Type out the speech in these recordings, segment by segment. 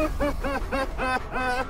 Ha ha ha ha ha!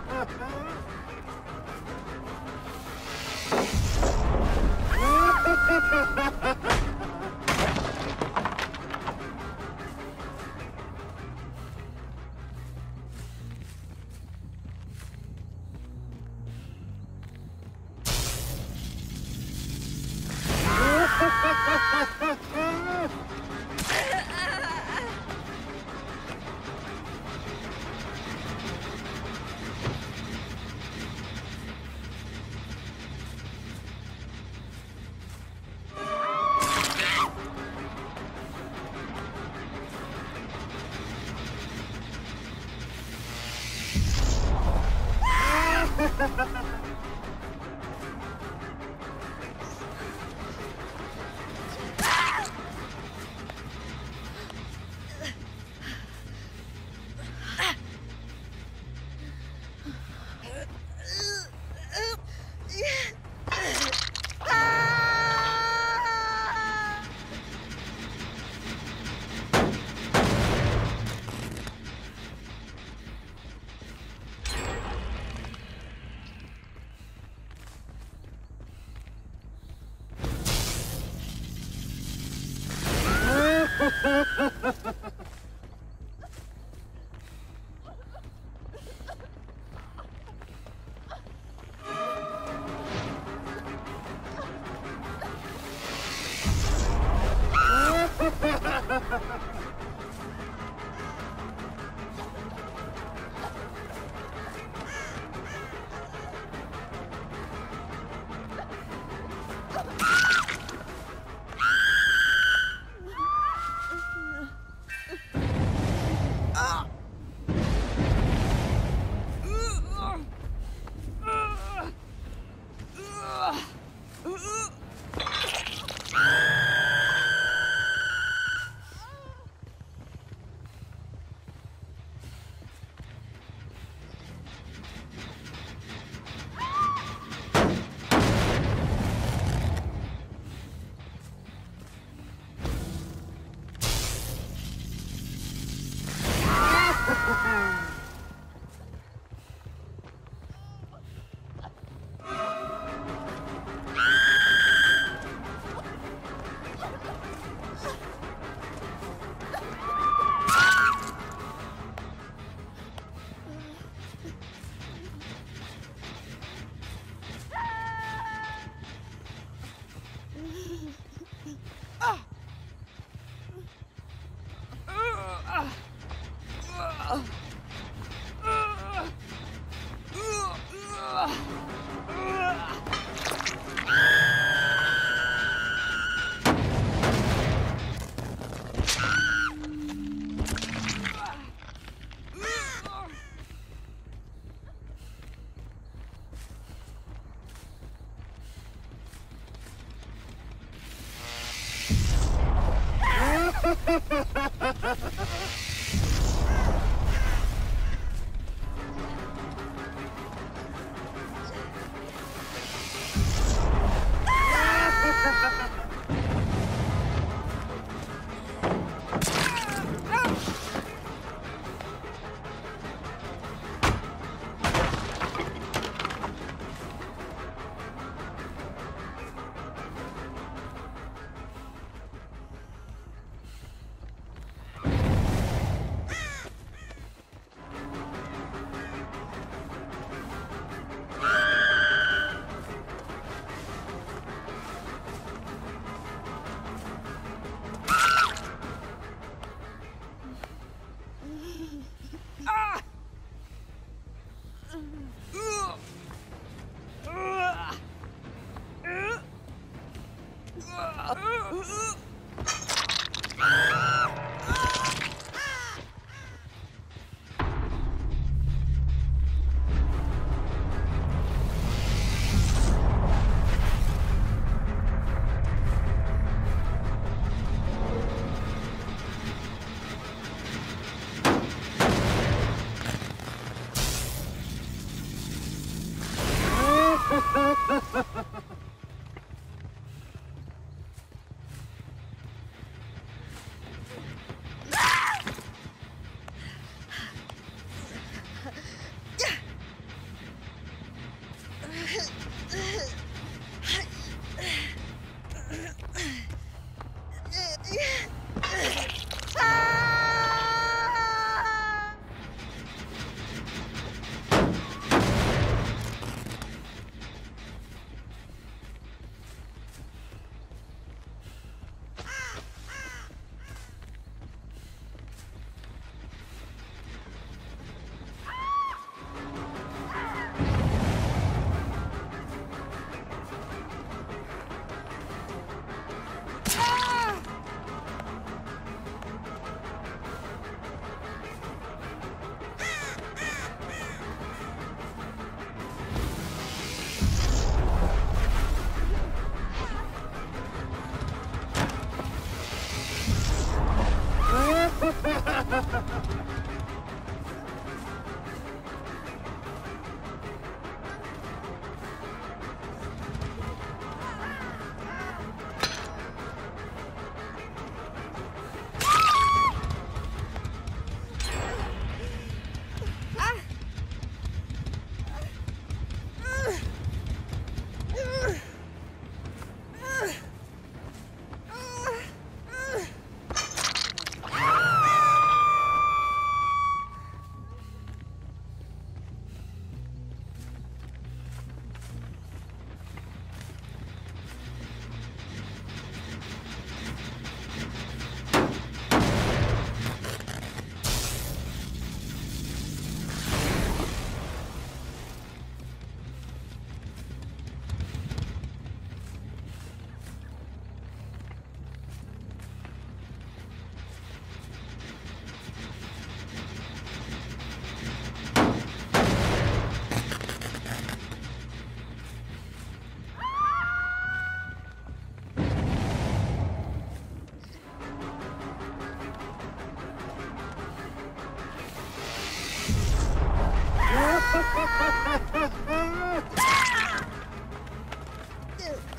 there.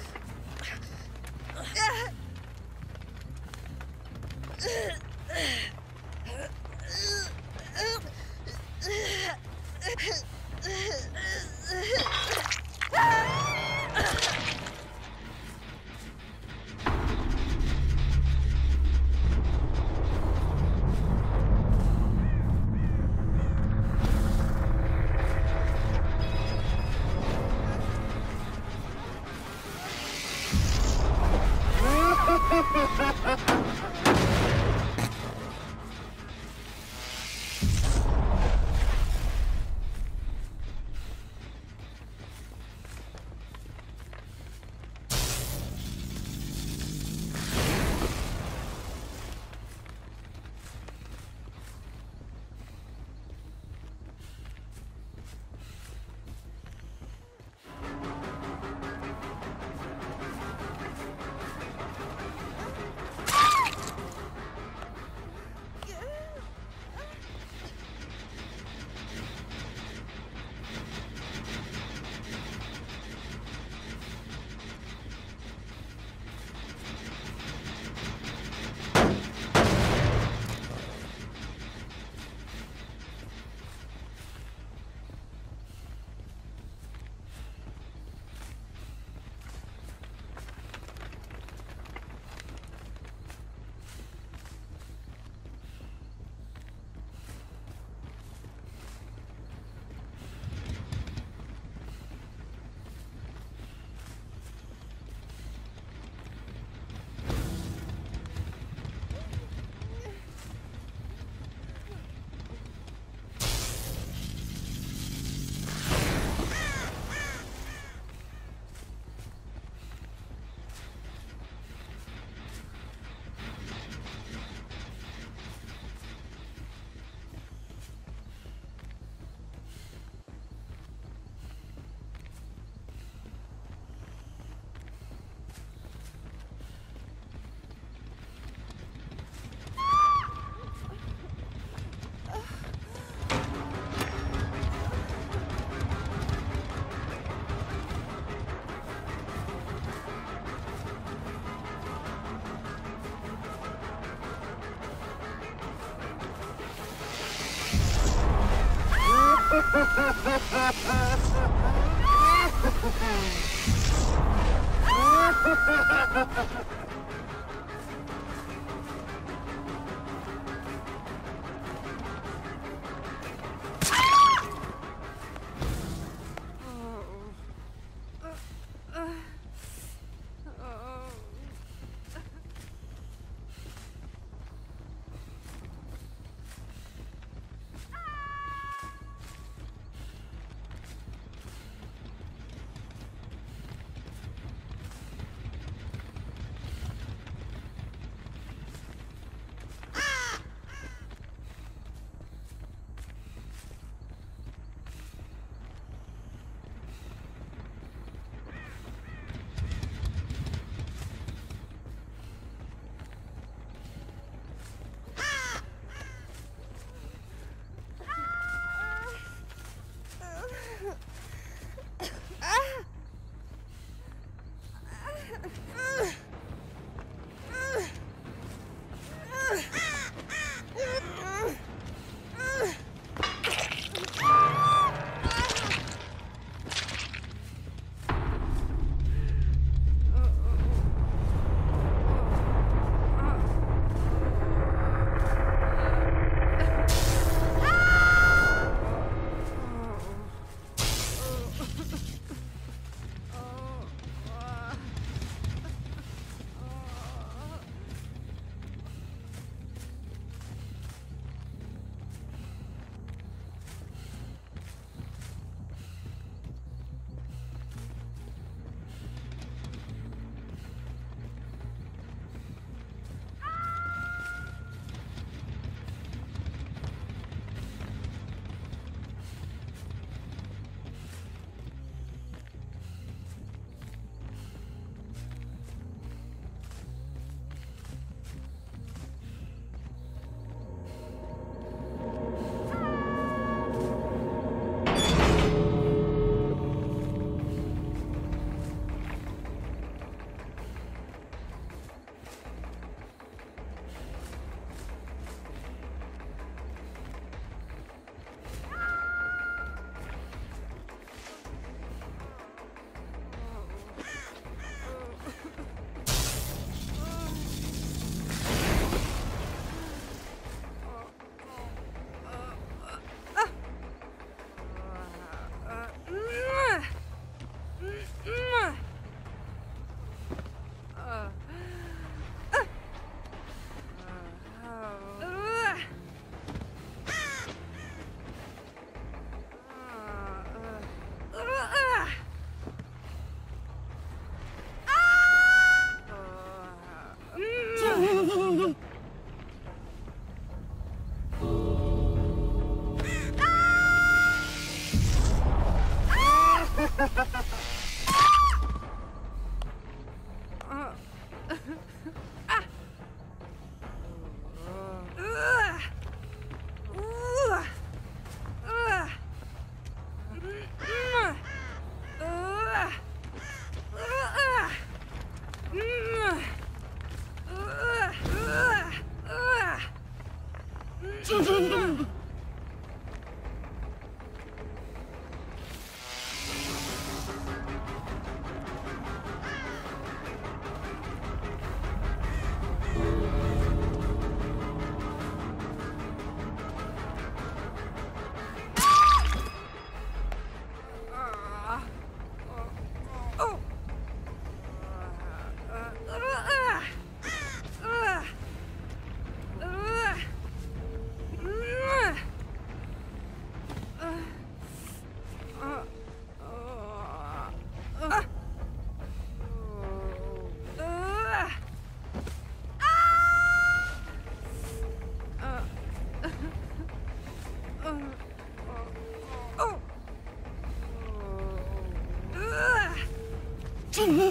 Ha ha ha ha!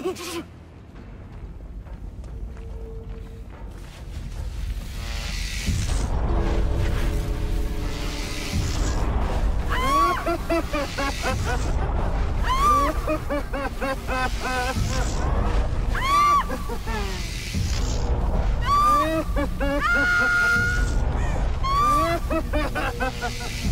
Ha ha ha!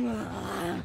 Oh.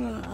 Mm.